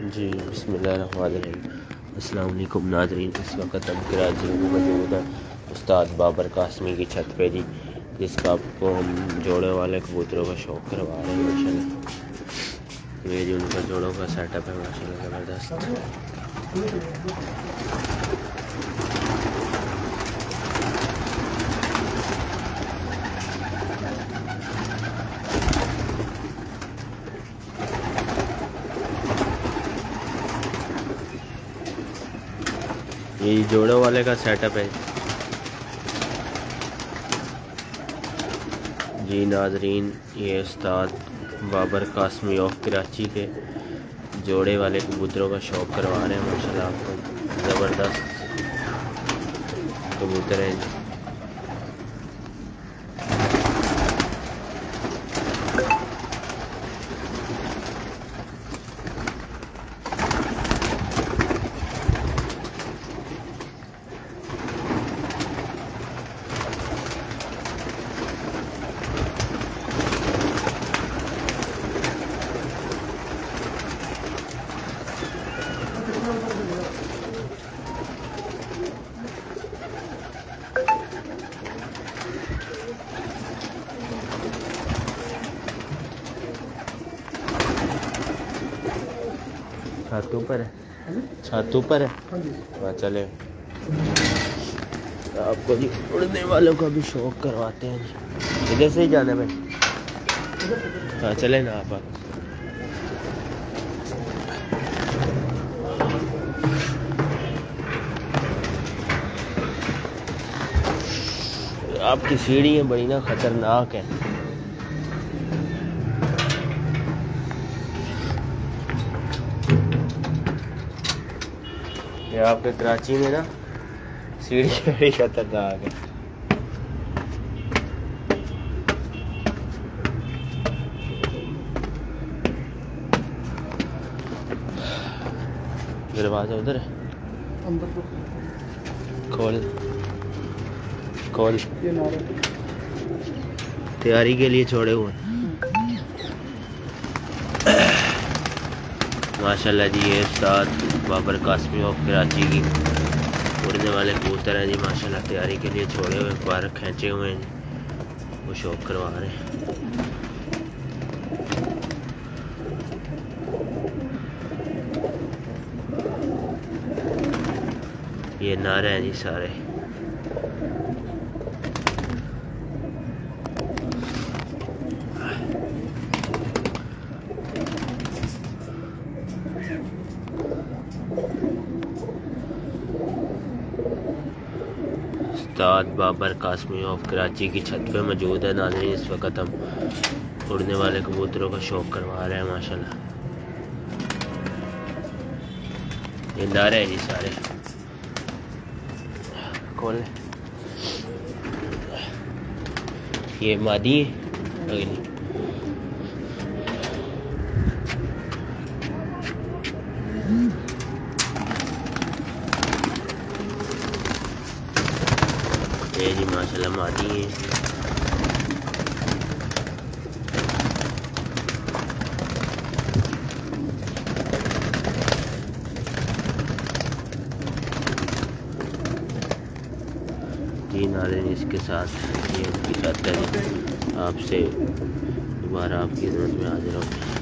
जी बसमीम नाजरीन, इस वक्त हम कराची में मौजूद हैं उस्ताद बाबर कासमी की छत पे जी, जिसका आपको हम जोड़े वाले कबूतरों का शौक़ करवा रहे हैं माशा ये जो उनका जोड़ों का सेटअप है माशा ज़बरदस्त। ये जोड़ों वाले का सेटअप है। जी नाजरीन, ये उस्ताद बाबर कासमी ऑफ़ कराची के जोड़े वाले कबूतरों का शौक़ करवा रहे हैं, माशाल्लाह आपको। ज़बरदस्त कबूतर हैं। छत ऊपर है। छत ऊपर है? चले। आपको भी उड़ने वालों का भी शौक करवाते हैं। जी इधर से ही जाना भाई। हाँ चले ना आप आपकी सीढ़ियाँ बड़ी ना ख़तरनाक है। ये आपके कराची में ना सीढ़ी बड़ी खतरनाक है। दरवाज़ा उधर है? खोल। खोल। तैयारी के लिए छोड़े हुए माशाल्लाह जी, ये उस्ताद बाबर कासमी ऑफ़ कराची की। उड़ने वाले कबूतर हैं जी, माशाल्लाह तैयारी के लिए छोड़े हुए पर खींचे हुए हैं जी। वो शौक करवा रहे हैं। ये नारे हैं जी सारे। उस्ताद बाबर कासमी ऑफ़ कराची की छत पे मौजूद है। नाजरीन, इस वक्त हम उड़ने वाले कबूतरों का शौक करवा रहे हैं, माशाल्लाह। ये नारे है जी सारे। खोल ये मादी है? ये जी माशाल्लाह मादी है। जी नारे इसके साथ ये है आपसे दोबारा आपकी खिदमत में हाजिर होगी